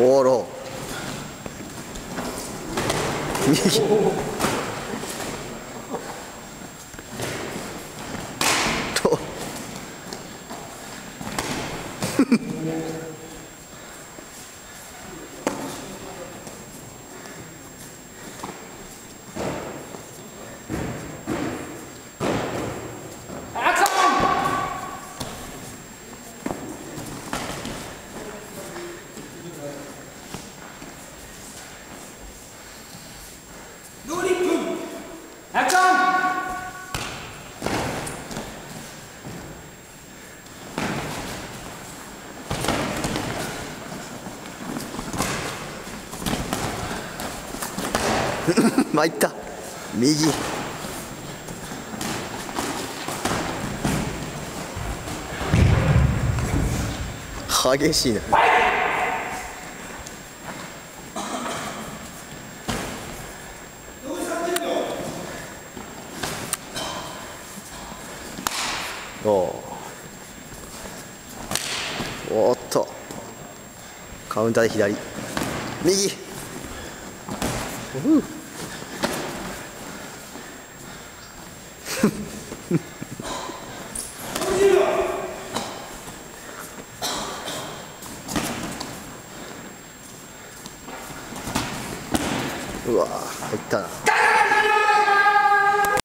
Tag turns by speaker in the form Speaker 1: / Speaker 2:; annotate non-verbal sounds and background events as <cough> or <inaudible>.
Speaker 1: おろと <laughs> <laughs>
Speaker 2: 参った。右。激しいな。おおおっと。カウンターで左。右。<laughs> うわ入ったな。